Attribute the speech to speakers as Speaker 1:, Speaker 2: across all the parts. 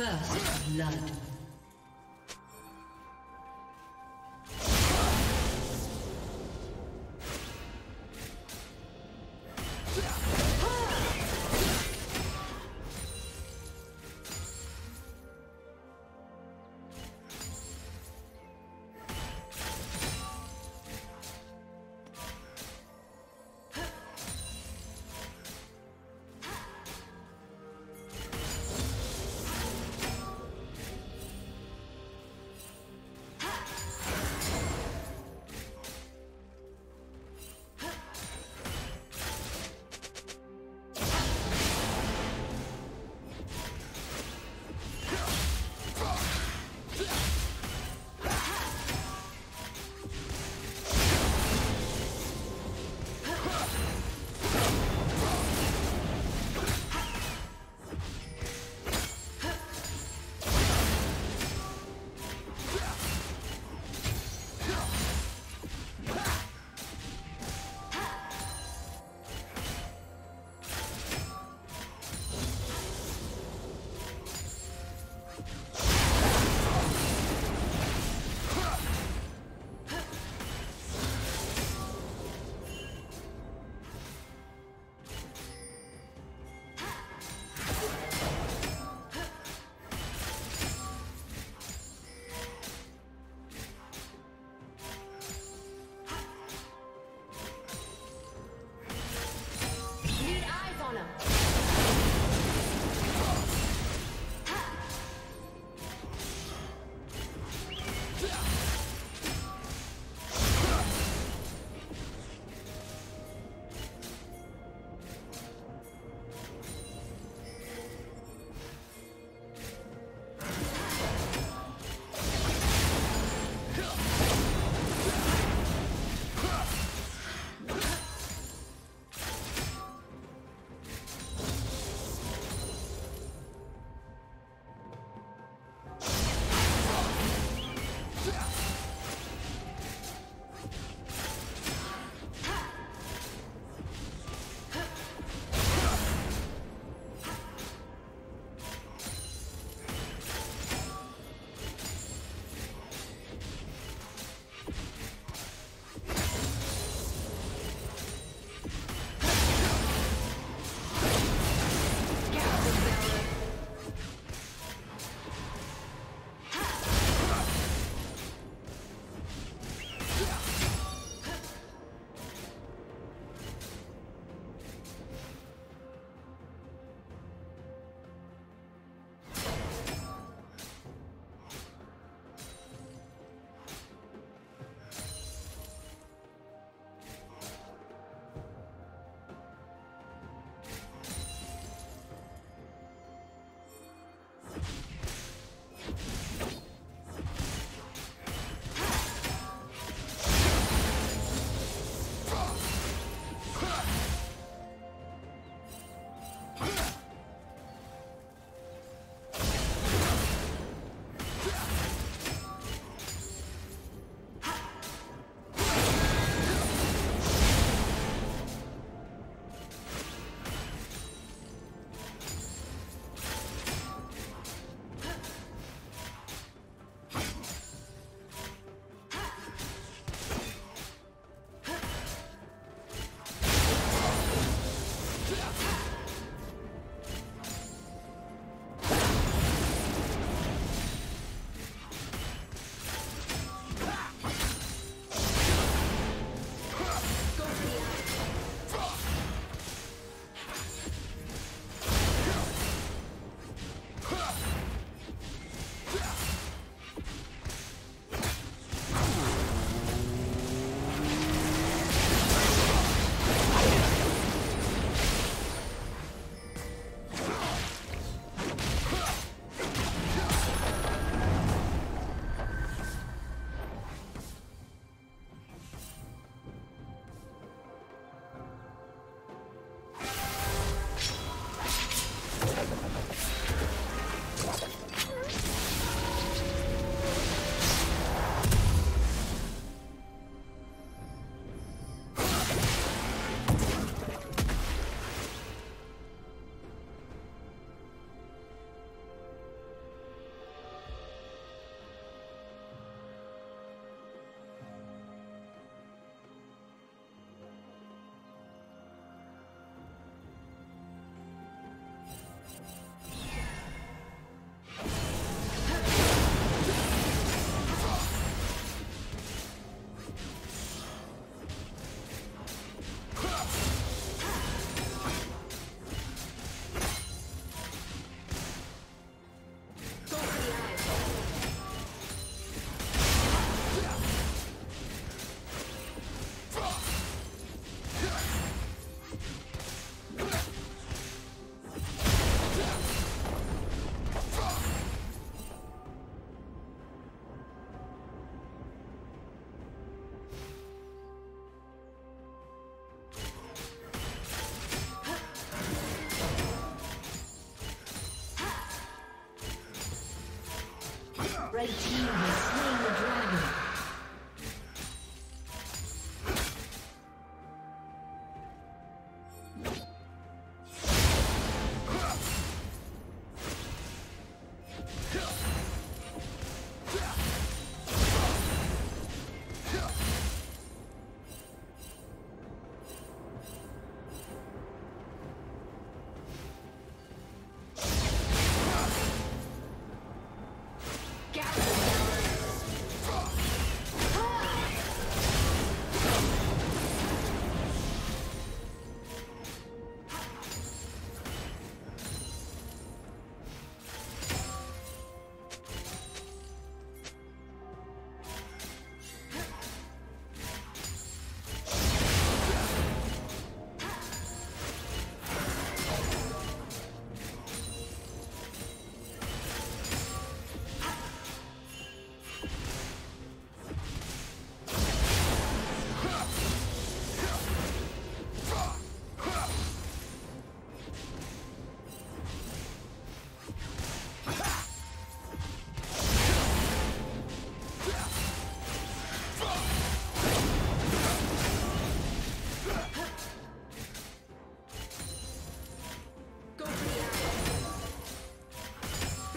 Speaker 1: First blood.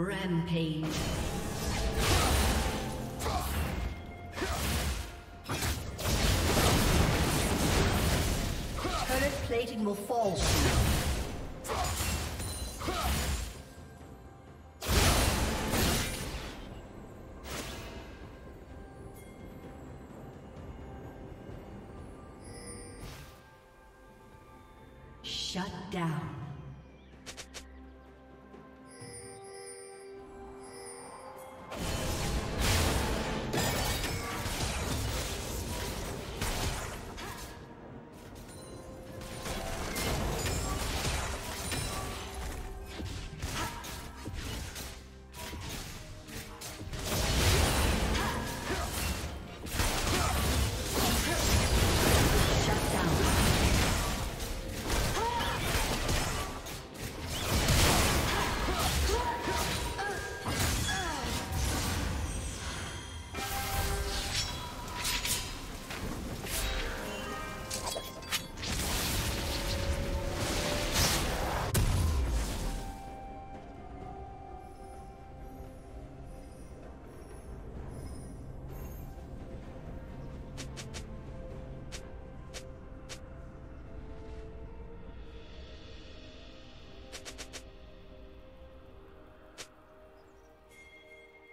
Speaker 1: Rampage. Turret plating will fall. Shut down.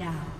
Speaker 1: Down.